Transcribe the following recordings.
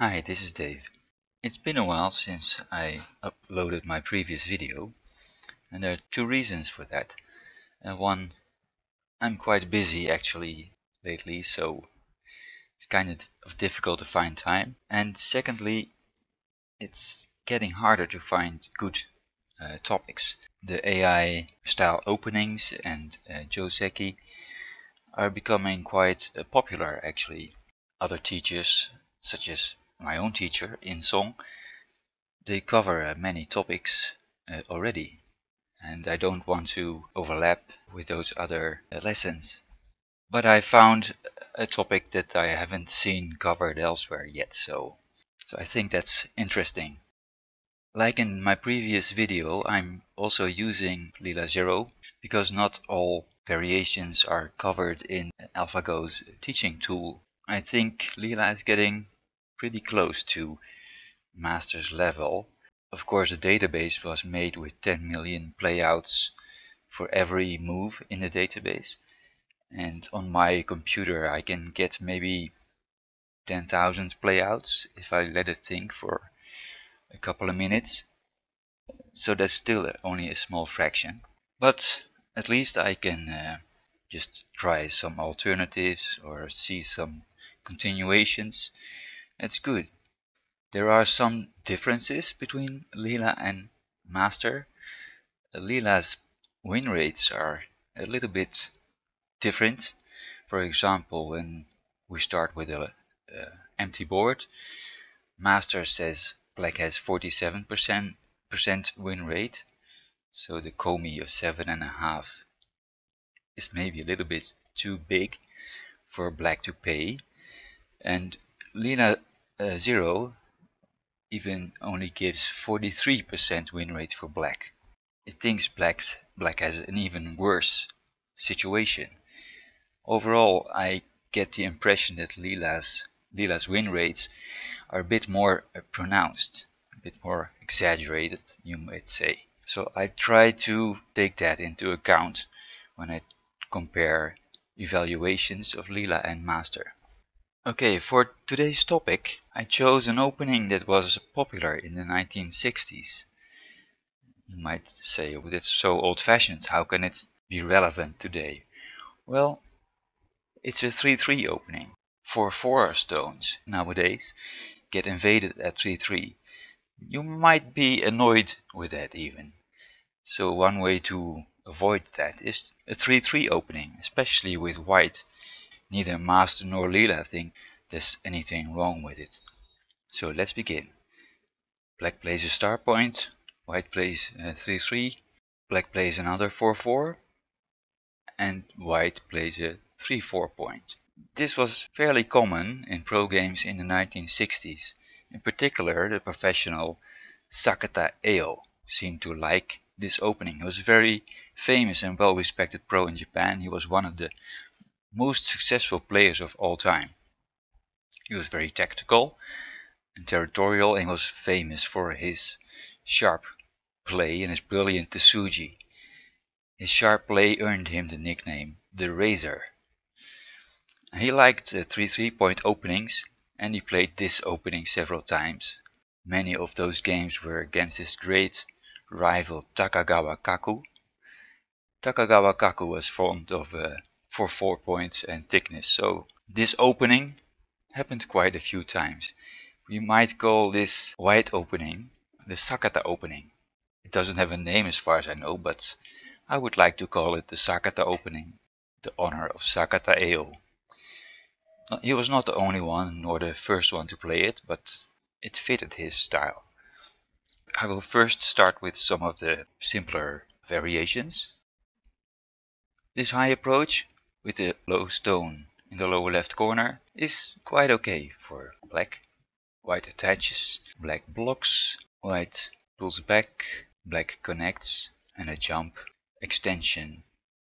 Hi, this is Dave. It's been a while since I uploaded my previous video and there are two reasons for that. Uh, one, I'm quite busy actually lately so it's kind of difficult to find time and secondly it's getting harder to find good uh, topics. The AI style openings and uh, Joseki are becoming quite uh, popular actually. Other teachers such as my own teacher in Song, they cover uh, many topics uh, already and I don't want to overlap with those other uh, lessons. But I found a topic that I haven't seen covered elsewhere yet, so, so I think that's interesting. Like in my previous video, I'm also using Leela Zero because not all variations are covered in AlphaGo's teaching tool. I think Leela is getting pretty close to master's level. Of course, the database was made with 10 million playouts for every move in the database. And on my computer, I can get maybe 10,000 playouts if I let it think for a couple of minutes. So that's still only a small fraction. But at least I can uh, just try some alternatives or see some continuations. It's good. There are some differences between Leela and Master. Leela's win rates are a little bit different. For example, when we start with a uh, empty board, Master says black has 47% win rate, so the Komi of seven and a half is maybe a little bit too big for black to pay, and Leela uh, zero even only gives 43% win rate for black. It thinks blacks, black has an even worse situation. Overall, I get the impression that Lila's, Leela's win rates are a bit more uh, pronounced, a bit more exaggerated, you might say. So I try to take that into account when I compare evaluations of Leela and Master. Okay, for today's topic, I chose an opening that was popular in the 1960s. You might say, well, it's so old-fashioned, how can it be relevant today? Well, it's a 3-3 opening. 4-4 stones nowadays get invaded at 3-3. You might be annoyed with that even. So one way to avoid that is a 3-3 opening, especially with white Neither Master nor Leela think there's anything wrong with it. So let's begin. Black plays a star point, white plays 3-3, uh, black plays another 4-4, and white plays a 3-4 point. This was fairly common in pro games in the 1960s. In particular, the professional Sakata Eio seemed to like this opening. He was a very famous and well respected pro in Japan. He was one of the most successful players of all time. He was very tactical and territorial and was famous for his sharp play and his brilliant tesuji. His sharp play earned him the nickname the Razor. He liked uh, 3-3 point openings and he played this opening several times. Many of those games were against his great rival Takagawa Kaku. Takagawa Kaku was fond of uh, for 4 points and thickness. So this opening happened quite a few times. We might call this white opening the Sakata opening. It doesn't have a name as far as I know, but I would like to call it the Sakata opening, the honor of Sakata Eio. He was not the only one, nor the first one to play it, but it fitted his style. I will first start with some of the simpler variations. This high approach with the low stone in the lower left corner is quite okay for black. White attaches, black blocks, white pulls back, black connects and a jump, extension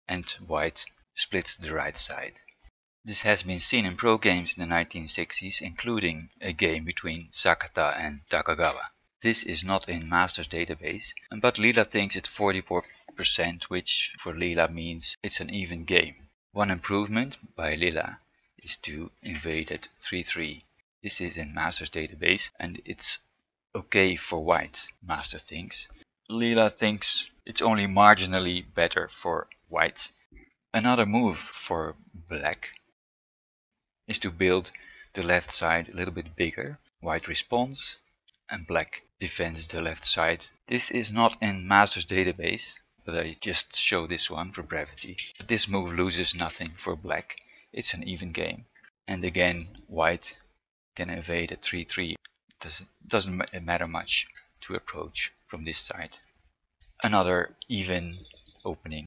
and white splits the right side. This has been seen in pro games in the 1960s including a game between Sakata and Takagawa. This is not in Master's database, but Leela thinks it's 44% which for Leela means it's an even game. One improvement by Leela is to invade at 3-3. This is in Master's database and it's okay for white, Master thinks. Leela thinks it's only marginally better for white. Another move for black is to build the left side a little bit bigger. White responds and black defends the left side. This is not in Master's database, but I just show this one for brevity. But this move loses nothing for black. It's an even game. And again, white can evade a 3-3. Doesn't, doesn't matter much to approach from this side. Another even opening.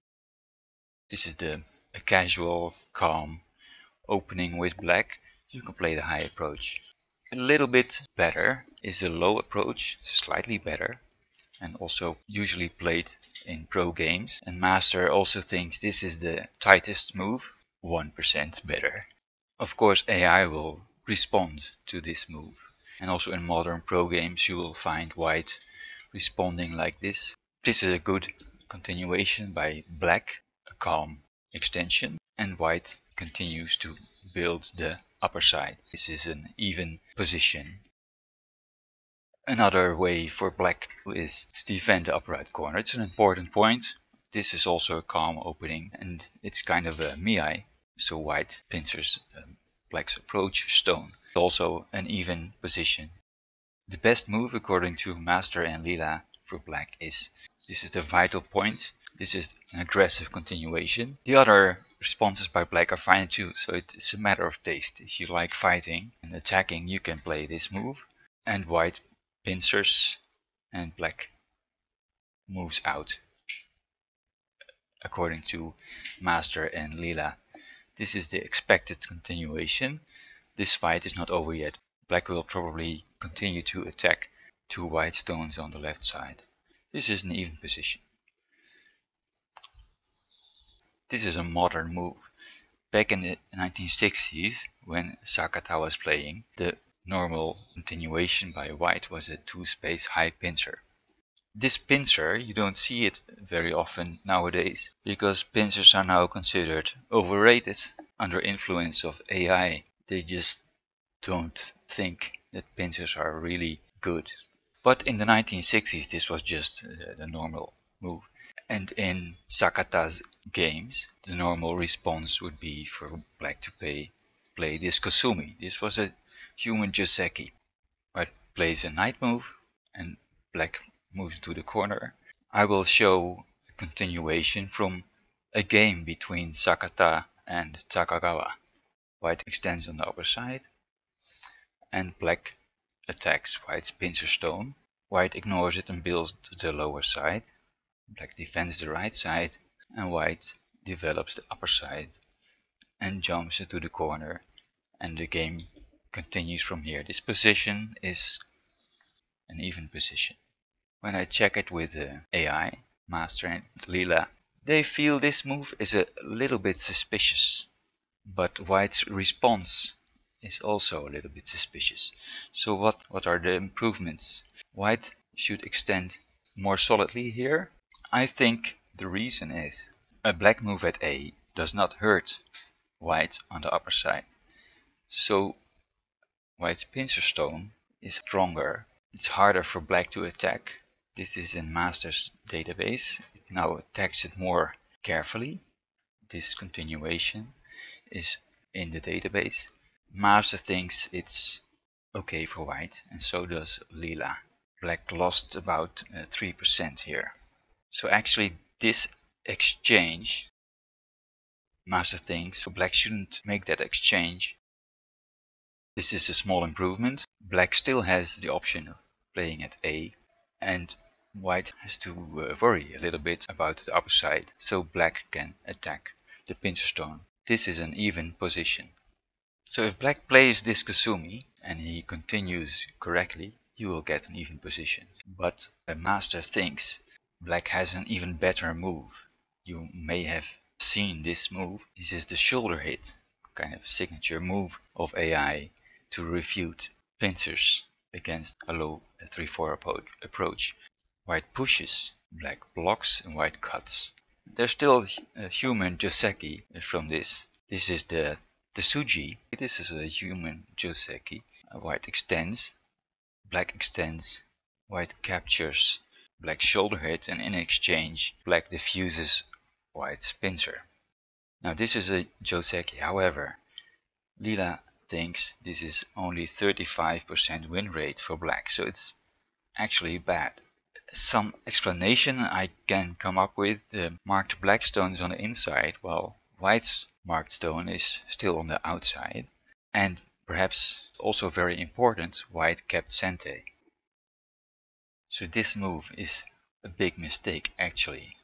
This is the a casual, calm opening with black. You can play the high approach. A little bit better is a low approach, slightly better, and also usually played in pro games. And Master also thinks this is the tightest move, 1% better. Of course AI will respond to this move. And also in modern pro games you will find white responding like this. This is a good continuation by black, a calm extension, and white continues to build the upper side. This is an even position. Another way for black is to defend the upper right corner. It's an important point. This is also a calm opening and it's kind of a miai. So white pincers um, black's approach stone. It's also an even position. The best move according to Master and Leela for black is this is the vital point. This is an aggressive continuation. The other responses by black are fine too, so it's a matter of taste. If you like fighting and attacking, you can play this move. And white pincers and black moves out according to Master and Leela. This is the expected continuation. This fight is not over yet. Black will probably continue to attack two white stones on the left side. This is an even position. This is a modern move. Back in the 1960s, when Sakata was playing, the normal continuation by white was a two-space high pincer. This pincer, you don't see it very often nowadays, because pincers are now considered overrated under influence of AI. They just don't think that pincers are really good. But in the 1960s this was just uh, the normal move. And in Sakata's games, the normal response would be for black to play, play this Kosumi. This was a human Joseki. White plays a knight move and black moves to the corner, I will show a continuation from a game between Sakata and Takagawa. White extends on the upper side and black attacks white's pincer stone. White ignores it and builds the lower side. Black defends the right side and white develops the upper side and jumps into the corner and the game continues from here. This position is an even position. When I check it with uh, the AI, Master and Leela, they feel this move is a little bit suspicious. But White's response is also a little bit suspicious. So what, what are the improvements? White should extend more solidly here. I think the reason is a black move at A does not hurt white on the upper side. So white's pincer stone is stronger. It's harder for black to attack this is in master's database. It now attacks it more carefully. This continuation is in the database. Master thinks it's okay for white and so does Leela. Black lost about 3% uh, here. So actually this exchange Master thinks black shouldn't make that exchange. This is a small improvement. Black still has the option of playing at A and White has to uh, worry a little bit about the upper side, so black can attack the pincer stone. This is an even position. So if black plays this Kosumi and he continues correctly, you will get an even position. But a master thinks black has an even better move. You may have seen this move. This is the shoulder hit, kind of signature move of AI to refute pincers against a low 3-4 approach. White pushes, black blocks and white cuts. There's still a uh, human Joseki from this. This is the Tsuji. This is a human Joseki. white extends, black extends, white captures black shoulder hit and in exchange black diffuses white's pincer. Now this is a Joseki, however, Leela thinks this is only 35% win rate for black, so it's actually bad. Some explanation I can come up with, the marked black stone is on the inside, while white's marked stone is still on the outside, and perhaps also very important, white kept Sente. So this move is a big mistake actually.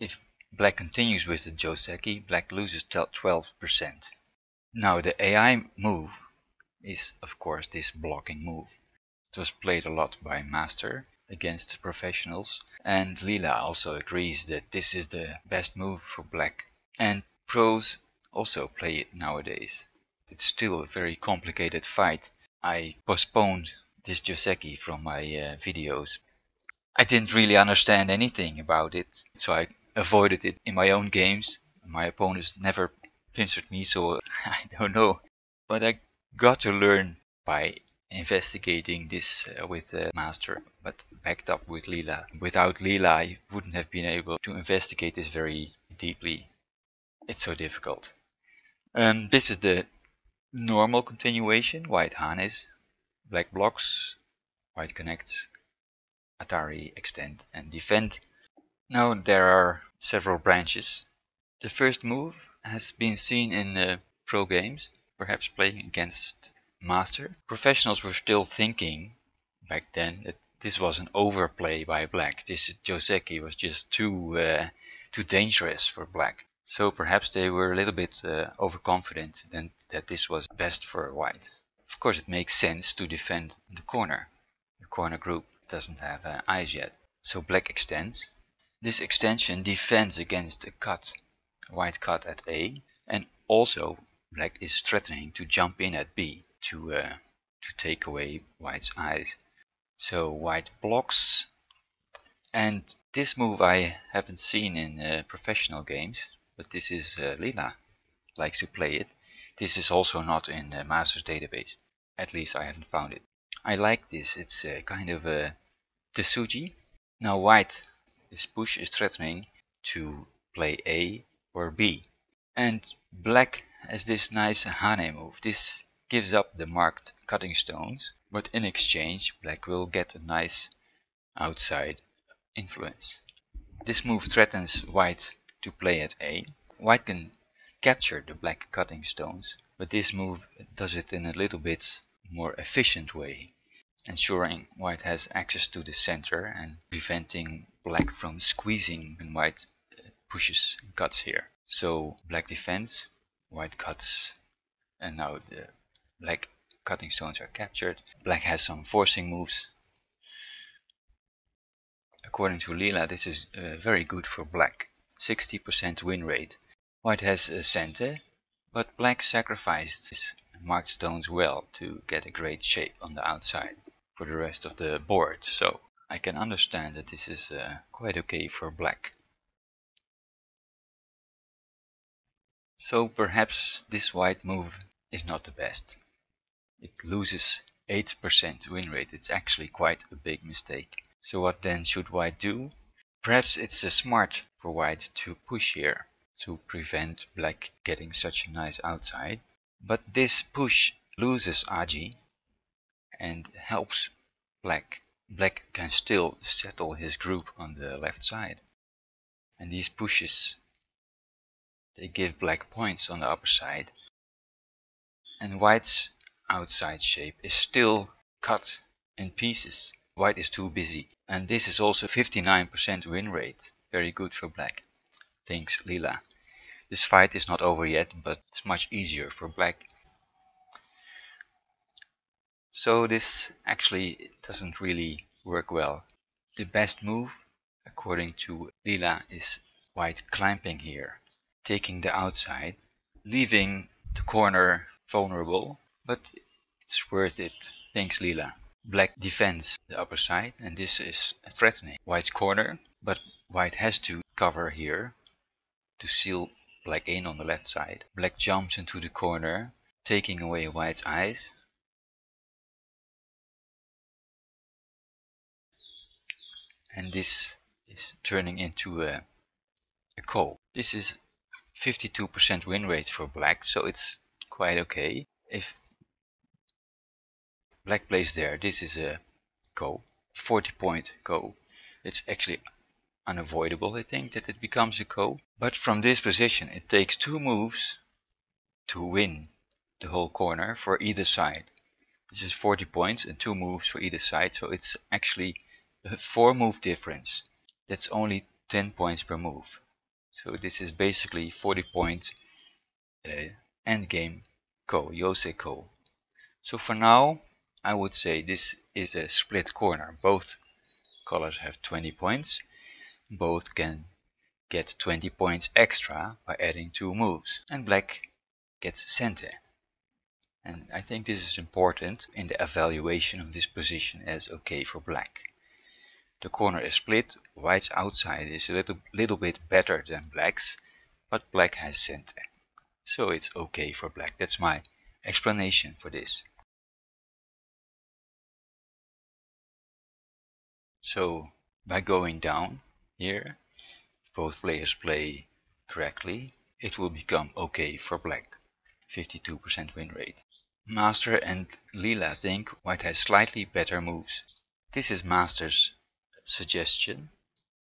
If black continues with the Joseki, black loses 12%. Now the AI move is of course this blocking move. It was played a lot by Master against professionals and Leela also agrees that this is the best move for black. And pros also play it nowadays. It's still a very complicated fight. I postponed this Joseki from my uh, videos. I didn't really understand anything about it, so I avoided it in my own games. My opponents never pincered me, so I don't know. But I got to learn by investigating this uh, with the master, but backed up with Leela. Without Leela, I wouldn't have been able to investigate this very deeply. It's so difficult. Um, this is the normal continuation, white Hanes, black blocks, white connects, Atari extend and defend. Now there are several branches. The first move has been seen in uh, pro games, perhaps playing against Master. Professionals were still thinking back then that this was an overplay by black. This Joseki was just too uh, too dangerous for black. So perhaps they were a little bit uh, overconfident and that this was best for white. Of course it makes sense to defend the corner. The corner group doesn't have uh, eyes yet. So black extends. This extension defends against a cut, white cut at A and also black is threatening to jump in at B to, uh, to take away white's eyes. So white blocks and this move I haven't seen in uh, professional games but this is uh, Leela likes to play it. This is also not in the master's database. At least I haven't found it. I like this. It's uh, kind of a Tesuji. Now white, this push is threatening to play A or B. And black has this nice Hane move. This gives up the marked cutting stones, but in exchange black will get a nice outside influence. This move threatens white to play at A. White can capture the black cutting stones, but this move does it in a little bit more efficient way, ensuring white has access to the center and preventing black from squeezing when white pushes and cuts here. So black defends, white cuts, and now the black cutting stones are captured. Black has some forcing moves. According to Leela, this is uh, very good for black. 60% win rate. White has a center, but black sacrificed his marked stones well to get a great shape on the outside for the rest of the board, so I can understand that this is uh, quite okay for black. So perhaps this white move is not the best. It loses 8% win rate, it's actually quite a big mistake. So what then should white do? Perhaps it's a smart for white to push here to prevent black getting such a nice outside. But this push loses Aji and helps black. Black can still settle his group on the left side. And these pushes, they give black points on the upper side. And white's outside shape is still cut in pieces. White is too busy. And this is also 59% win rate. Very good for black. Thinks Leela. This fight is not over yet, but it's much easier for black. So this actually doesn't really work well. The best move, according to Leela, is white clamping here, taking the outside, leaving the corner vulnerable, but it's worth it. Thanks Leela. Black defends the upper side and this is threatening. White's corner, but white has to cover here to seal black in on the left side. Black jumps into the corner, taking away white's eyes. And this is turning into a, a call. This is 52% win rate for black, so it's quite okay. If black plays there, this is a ko, 40 point ko. It's actually unavoidable, I think, that it becomes a ko. But from this position, it takes two moves to win the whole corner for either side. This is 40 points and two moves for either side, so it's actually a four move difference. That's only 10 points per move. So this is basically 40 point uh, endgame ko, Yose ko. So for now, I would say this is a split corner. Both colors have 20 points. Both can get 20 points extra by adding two moves. And black gets sente. And I think this is important in the evaluation of this position as okay for black. The corner is split, white's outside is a little, little bit better than black's, but black has sente. So it's okay for black. That's my explanation for this. So by going down here, both players play correctly, it will become okay for black. 52% win rate. Master and Leela think white has slightly better moves. This is Master's suggestion.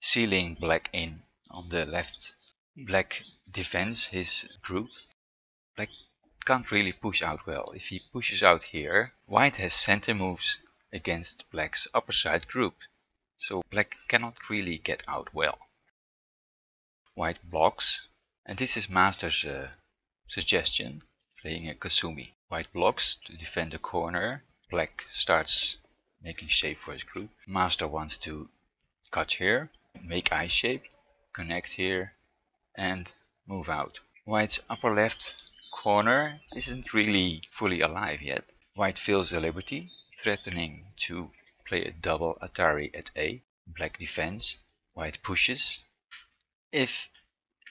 Sealing black in on the left. Black defends his group. Black can't really push out well. If he pushes out here, white has center moves against black's upper side group. So black cannot really get out well. White blocks. And this is Master's uh, suggestion playing a Kosumi. White blocks to defend the corner. Black starts making shape for his group. Master wants to cut here, make eye shape, connect here, and move out. White's upper left corner isn't really fully alive yet. White feels the liberty, threatening to play a double Atari at A. Black defends, white pushes. If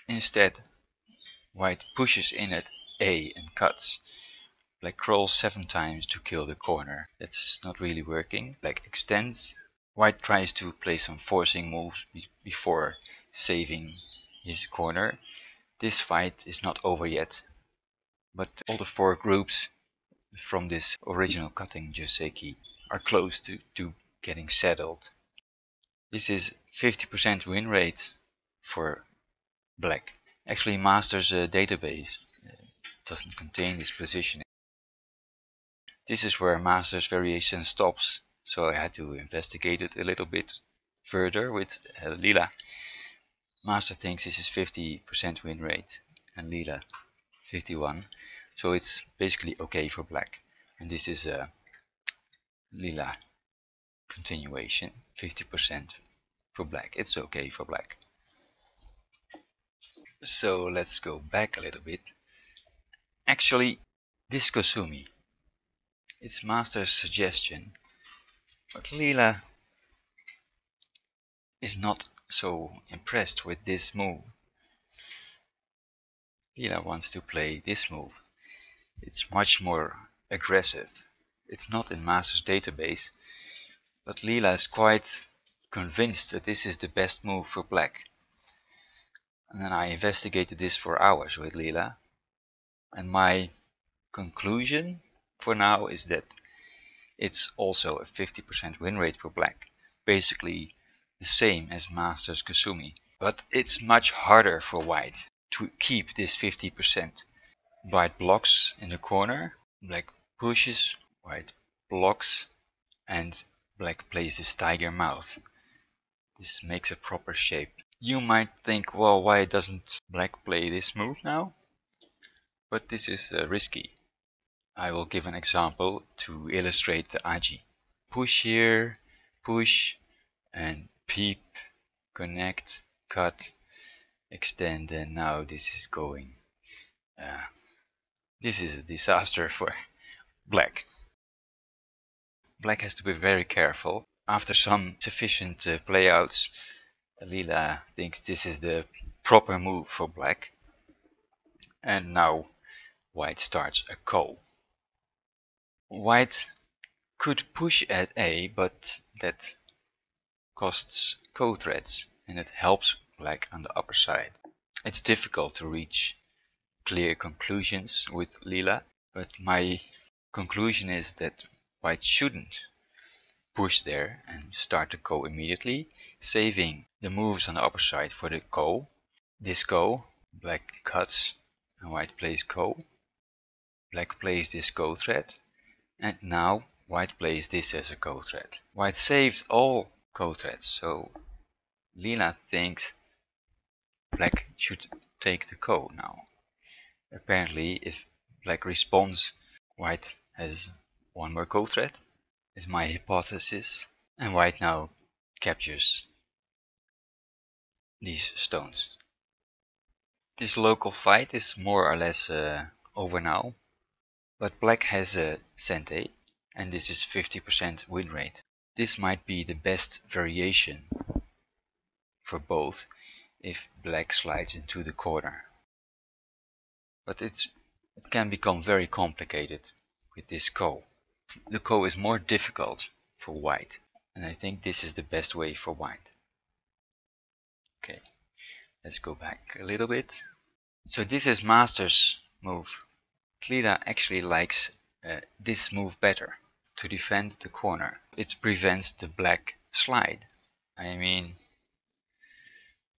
instead white pushes in at a and cuts. Black crawls seven times to kill the corner. That's not really working. Black extends. White tries to play some forcing moves be before saving his corner. This fight is not over yet. But all the four groups from this original cutting Joseki are close to, to getting settled. This is 50% win rate for black. Actually Masters uh, database doesn't contain this positioning. This is where master's variation stops, so I had to investigate it a little bit further with uh, Leela. Master thinks this is 50% win rate and Leela 51, so it's basically okay for black. And this is a Leela continuation, 50% for black. It's okay for black. So let's go back a little bit Actually, this Kosumi. It's Master's suggestion, but Leela is not so impressed with this move. Leela wants to play this move. It's much more aggressive. It's not in Master's database, but Leela is quite convinced that this is the best move for black. And then I investigated this for hours with Leela and my conclusion for now is that it's also a 50% win rate for black. Basically the same as Masters Kosumi. But it's much harder for white to keep this 50%. White blocks in the corner, black pushes, white blocks, and black plays this tiger mouth. This makes a proper shape. You might think, well, why doesn't black play this move now? but this is uh, risky. I will give an example to illustrate the aji. Push here, push and peep, connect, cut, extend and now this is going. Uh, this is a disaster for black. Black has to be very careful. After some sufficient uh, playouts, Leela thinks this is the proper move for black. And now white starts a ko. White could push at A, but that costs ko-threats and it helps black on the upper side. It's difficult to reach clear conclusions with Leela, but my conclusion is that white shouldn't push there and start the ko immediately, saving the moves on the upper side for the ko. This ko, black cuts and white plays ko. Black plays this ko threat and now white plays this as a ko threat. White saved all ko threats so Leela thinks black should take the ko now. Apparently if black responds white has one more ko threat is my hypothesis. And white now captures these stones. This local fight is more or less uh, over now. But black has a Sente and this is 50% win rate. This might be the best variation for both if black slides into the corner. But it's, it can become very complicated with this ko. The ko is more difficult for white and I think this is the best way for white. Okay, let's go back a little bit. So this is master's move. Leela actually likes uh, this move better to defend the corner. It prevents the black slide. I mean,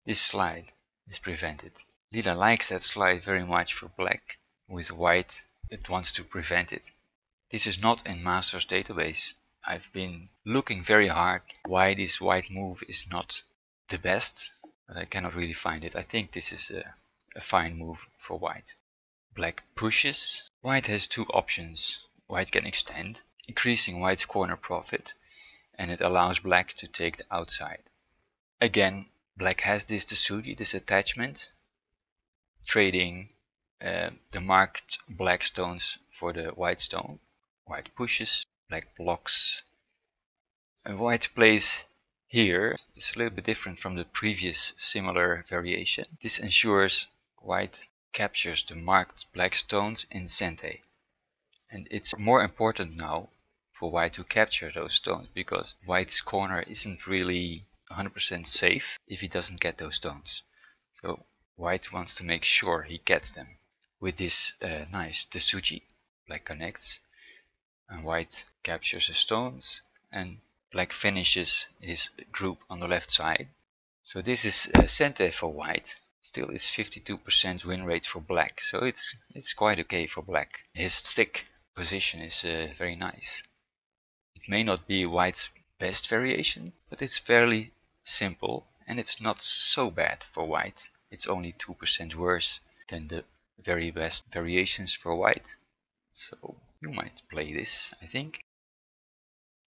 this slide is prevented. Leela likes that slide very much for black. With white, it wants to prevent it. This is not in master's database. I've been looking very hard why this white move is not the best, but I cannot really find it. I think this is a, a fine move for white. Black pushes. White has two options. White can extend, increasing white's corner profit, and it allows black to take the outside. Again, black has this Tesuji, this attachment, trading uh, the marked black stones for the white stone. White pushes, black blocks. And white plays here is a little bit different from the previous similar variation. This ensures white captures the marked black stones in Sente. And it's more important now for white to capture those stones because white's corner isn't really 100% safe if he doesn't get those stones. So white wants to make sure he gets them. With this uh, nice Tesuji, black connects and white captures the stones and black finishes his group on the left side. So this is uh, Sente for white. Still it's 52% win rate for black, so it's it's quite okay for black. His stick position is uh, very nice. It may not be white's best variation, but it's fairly simple and it's not so bad for white. It's only 2% worse than the very best variations for white. So you might play this, I think.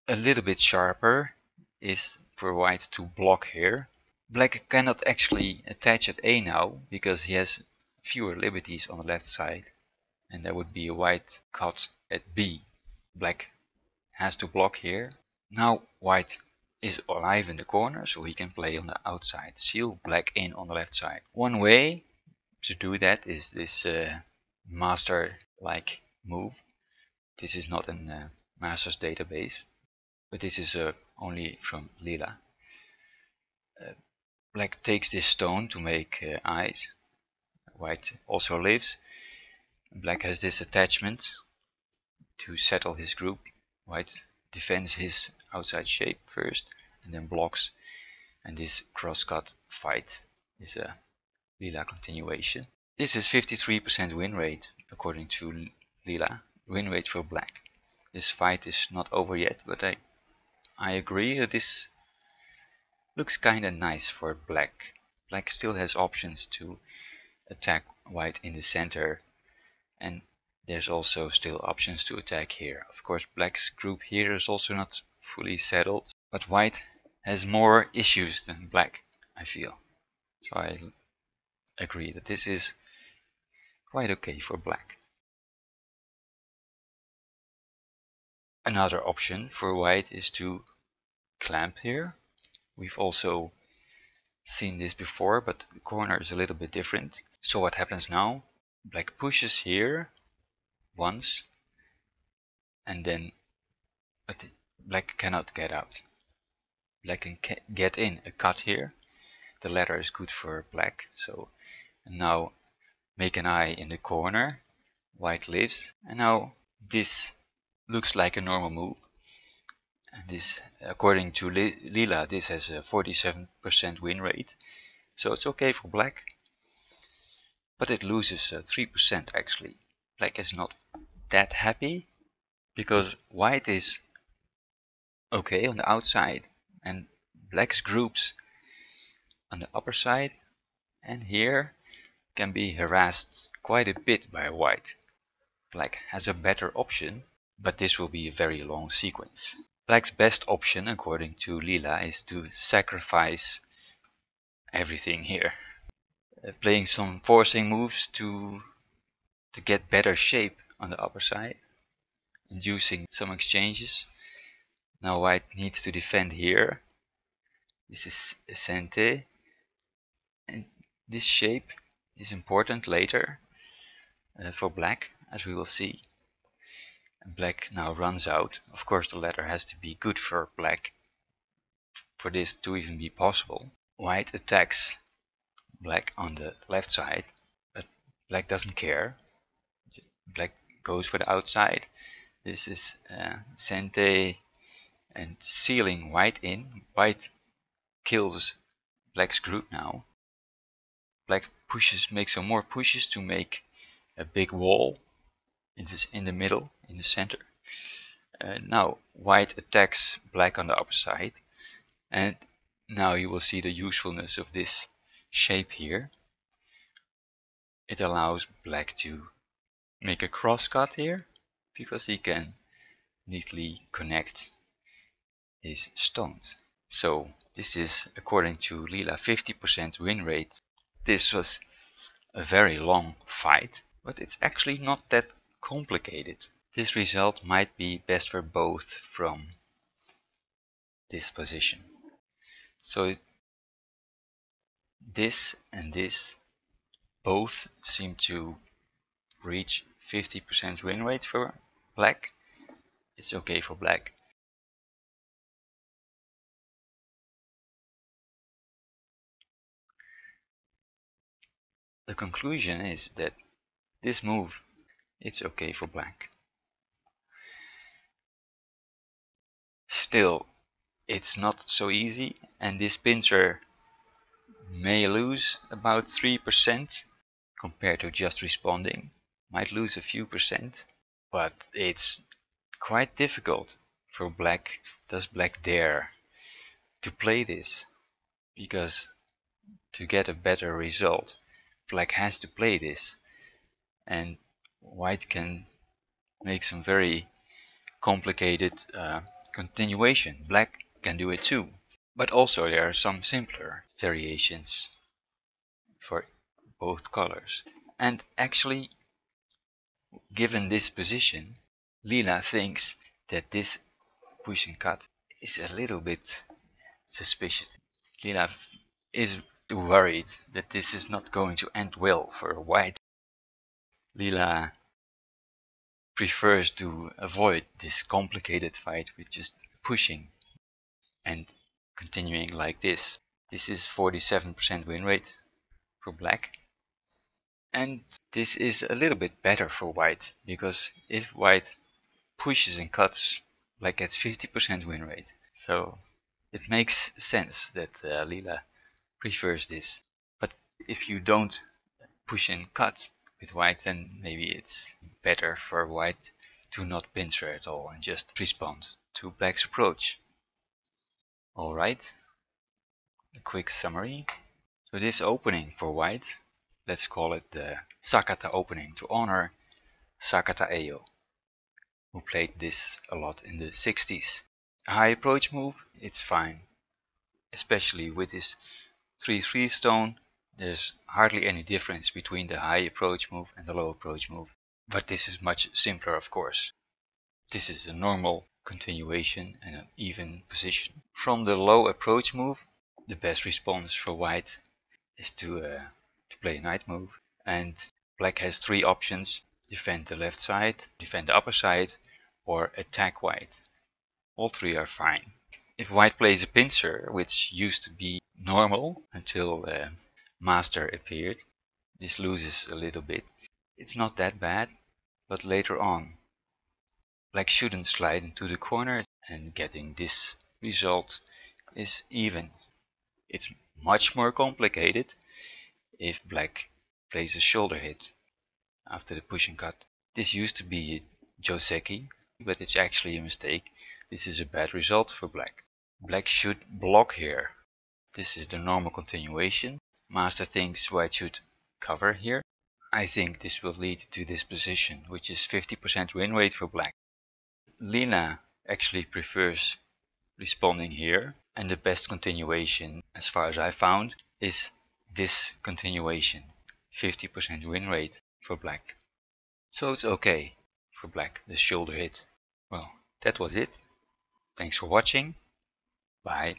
A little bit sharper is for white to block here. Black cannot actually attach at A now, because he has fewer liberties on the left side. And there would be a white cut at B. Black has to block here. Now white is alive in the corner, so he can play on the outside. Seal black in on the left side. One way to do that is this uh, master-like move. This is not in uh, master's database, but this is uh, only from Leela. Uh, black takes this stone to make uh, eyes. White also lives. Black has this attachment to settle his group. White defends his outside shape first and then blocks. And this crosscut fight is a Leela continuation. This is 53% win rate according to Leela win rate for black. This fight is not over yet, but I, I agree that this looks kinda nice for black. Black still has options to attack white in the center and there's also still options to attack here. Of course black's group here is also not fully settled, but white has more issues than black, I feel. So I agree that this is quite okay for black. Another option for white is to clamp here. We've also seen this before, but the corner is a little bit different. So what happens now? Black pushes here once, and then black cannot get out. black can get in a cut here. The ladder is good for black. So now make an eye in the corner. White lives. And now this looks like a normal move. This, according to Leela this has a 47% win rate. So it's okay for black. But it loses 3% uh, actually. Black is not that happy because white is okay on the outside and black's groups on the upper side and here can be harassed quite a bit by white. Black has a better option, but this will be a very long sequence. Black's best option, according to Leela, is to sacrifice everything here. Uh, playing some forcing moves to, to get better shape on the upper side, inducing some exchanges. Now white needs to defend here. This is Sente. And this shape is important later uh, for black, as we will see. Black now runs out. Of course the ladder has to be good for black for this to even be possible. White attacks black on the left side, but black doesn't care. Black goes for the outside. This is uh, Sente and sealing white in. White kills black's group now. Black pushes, makes some more pushes to make a big wall in, this, in the middle, in the center. Uh, now white attacks black on the upper side and now you will see the usefulness of this shape here. It allows black to make a crosscut here because he can neatly connect his stones. So this is according to Leela 50% win rate. This was a very long fight, but it's actually not that complicated. This result might be best for both from this position. So this and this both seem to reach 50% win rate for black. It's okay for black. The conclusion is that this move it's okay for black. Still, it's not so easy and this pincer may lose about 3% compared to just responding. Might lose a few percent, but it's quite difficult for black. Does black dare to play this? Because to get a better result, black has to play this. And white can make some very complicated uh, continuation. Black can do it too. But also there are some simpler variations for both colors. And actually, given this position, Leela thinks that this push and cut is a little bit suspicious. Leela is worried that this is not going to end well for white. Leela prefers to avoid this complicated fight with just pushing and continuing like this. This is 47% win rate for black. And this is a little bit better for white, because if white pushes and cuts, black gets 50% win rate. So it makes sense that uh, prefers this. But if you don't push and cut, with white then maybe it's better for white to not pincer at all and just respond to black's approach. Alright, a quick summary. So this opening for white, let's call it the Sakata opening to honor Sakata Eio, who played this a lot in the 60s. A high approach move, it's fine, especially with this 3-3 stone there's hardly any difference between the high approach move and the low approach move. But this is much simpler of course. This is a normal continuation and an even position. From the low approach move, the best response for white is to, uh, to play a knight move. And black has three options. Defend the left side, defend the upper side, or attack white. All three are fine. If white plays a pincer, which used to be normal until uh, master appeared, this loses a little bit. It's not that bad, but later on, black shouldn't slide into the corner and getting this result is even. It's much more complicated if black plays a shoulder hit after the push and cut. This used to be Joseki, but it's actually a mistake. This is a bad result for black. Black should block here. This is the normal continuation. Master thinks white should cover here. I think this will lead to this position, which is 50% win rate for black. Leela actually prefers responding here, and the best continuation, as far as I found, is this continuation, 50% win rate for black. So it's okay for black, the shoulder hit. Well, that was it. Thanks for watching. Bye.